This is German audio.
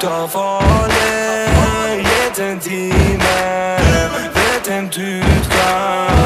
Davon jeden Diener wird Tüter.